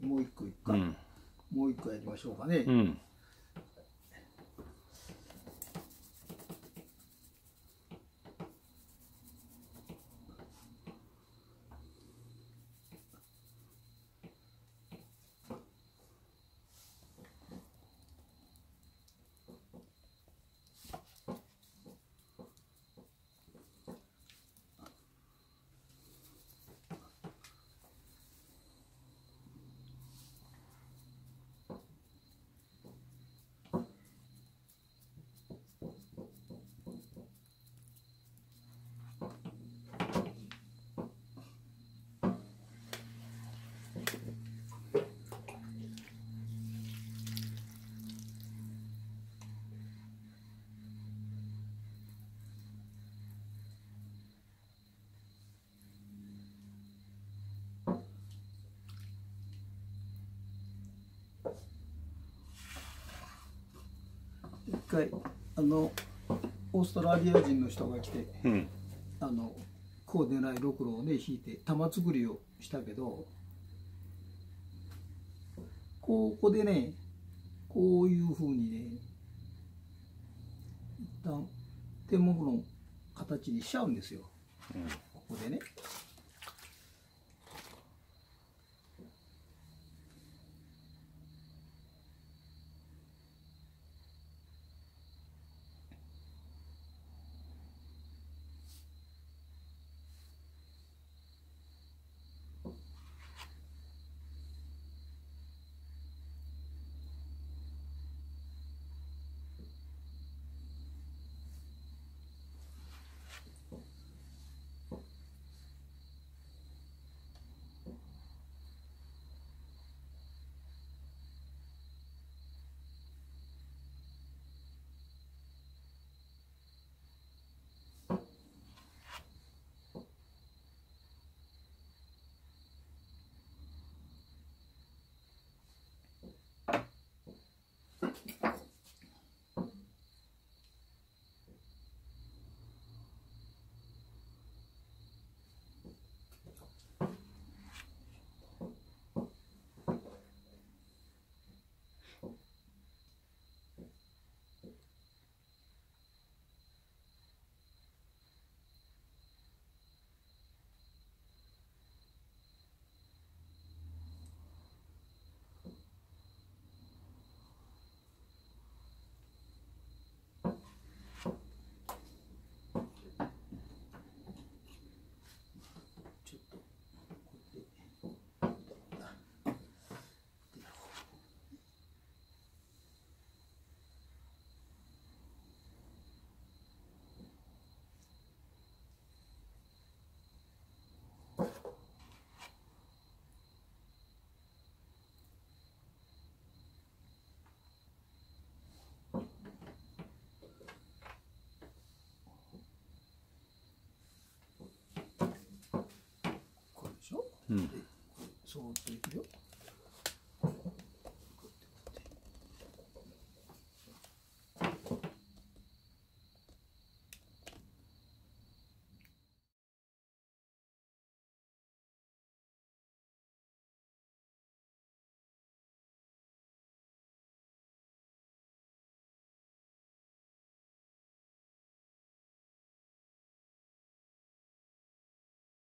もう一個いくか、うん。もう一個やりましょうかね、うん一回あのオーストラリア人の人が来てうん。あのこうでないろくろをね引いて玉作りをしたけどここでねこういうふうにね一旦天目の形にしちゃうんですよ。ここでねうん。そーっといくよ。